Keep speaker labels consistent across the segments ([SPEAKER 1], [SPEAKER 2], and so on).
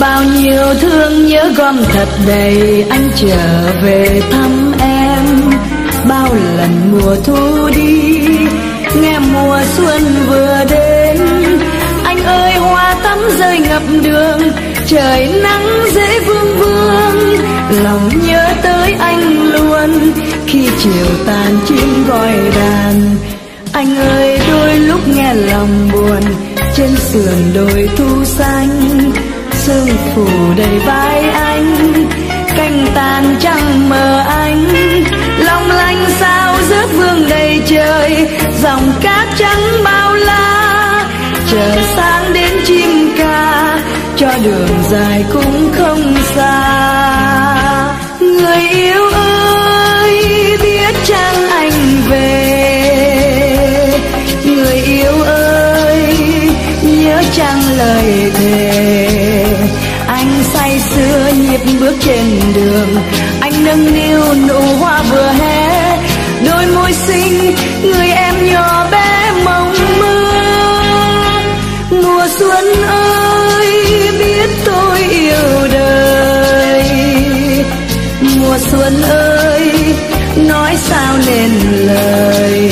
[SPEAKER 1] bao nhiêu thương nhớ gom thật đầy, anh trở về thăm em. Bao lần mùa thu đi, nghe mùa xuân vừa đến. Anh ơi, hoa tắm rơi ngập đường, trời nắng dễ vương vương. Lòng nhớ tới anh luôn, khi chiều tàn chim gọi đàn. Anh ơi, đôi lúc nghe lòng buồn, trên sườn đồi thu xanh sương phủ đầy vai anh, canh tàn trăng mờ anh. Long lanh sao rớt vương đầy trời, dòng cát trắng bao la. Chờ sáng đến chim ca, cho đường dài cũng không xa. Mùa xuân ơi, nói sao nên lời?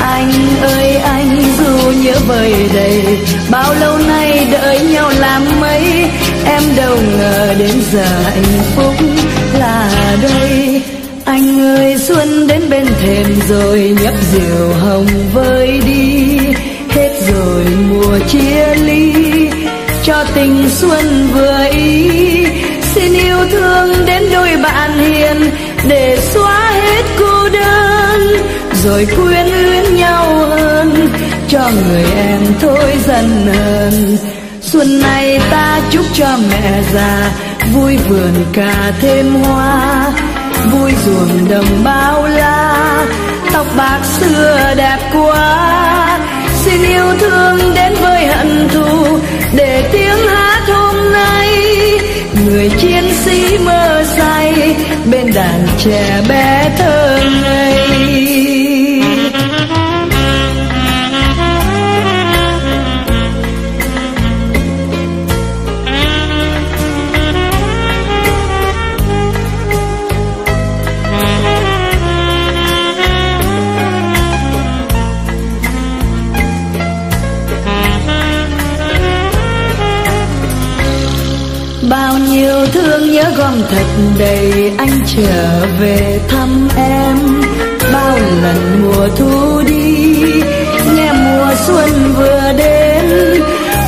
[SPEAKER 1] Anh ơi, anh dù nhớ vời đầy, bao lâu nay đợi nhau làm mấy? Em đâu ngờ đến giờ hạnh phúc là đây. Anh ơi, xuân đến bên thềm rồi nhấp rượu hồng vơi đi. Hết rồi mùa chia ly, cho tình xuân vừa ý. Xin yêu thương rồi quyến luyến nhau hơn cho người em thôi dần hơn. xuân này ta chúc cho mẹ già, vui vườn cà thêm hoa. Vui ruộng đồng bao la, tóc bạc xưa đẹp quá. Xin yêu thương đến với hận thù, để tiếng hát hôm nay. Người chiến sĩ mơ say, bên đàn trẻ bé thơ ngây. Gom thật đầy anh trở về thăm em. Bao lần mùa thu đi, nghe mùa xuân vừa đến.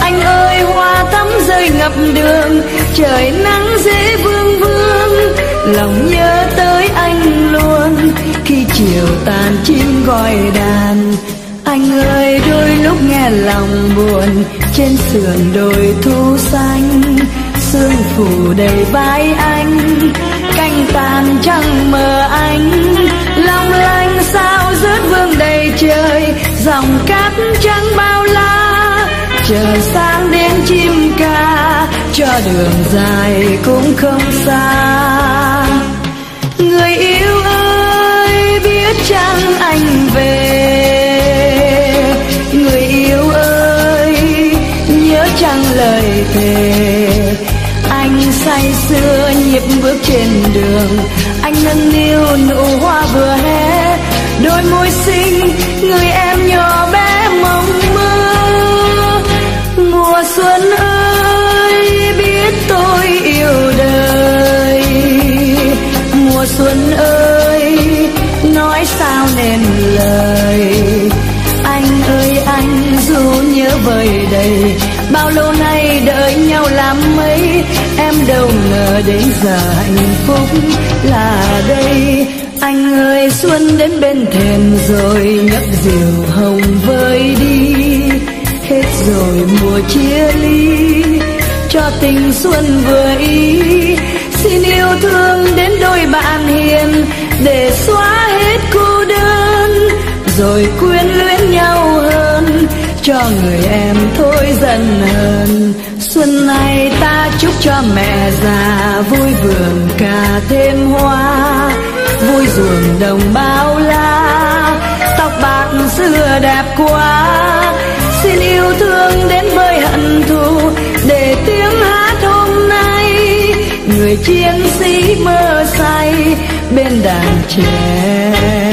[SPEAKER 1] Anh ơi, hoa tắm rơi ngập đường, trời nắng dễ vương vương. Lòng nhớ tới anh luôn, khi chiều tàn chim gọi đàn. Anh ơi, đôi lúc nghe lòng buồn, trên sườn đồi thu xanh sương phủ đầy vai anh, canh tàn trăng mờ anh long lanh sao rớt vương đầy trời, dòng cát trắng bao la. Chờ sáng đến chim ca, cho đường dài cũng không xa. Người yêu ơi, biết chăng anh về? Bước trên đường. Anh nâng niu nụ hoa vừa hé. Đôi môi xinh, người em nhỏ bé mong mơ. Mùa xuân ơi, biết tôi yêu đời. Mùa xuân ơi nhớ vời đầy. Bao lâu nay đợi nhau làm mấy? Em đâu ngờ đến giờ hạnh phúc là đây. Anh ơi, xuân đến bên thềm rồi nhấp rượu hồng vơi đi. Hết rồi mùa chia ly, cho tình xuân vừa ý. Xin yêu thương đến đôi bạn hiền, để xóa hết cô đơn. Rồi quên luyến cho người em thôi dần hờn. Xuân này ta chúc cho mẹ già vui vườn cà thêm hoa. Vui ruộng đồng bao la, tóc bạc xưa đẹp quá. Xin yêu thương đến với hận thù, để tiếng hát hôm nay. Người chiến sĩ mơ say bên đàn trẻ.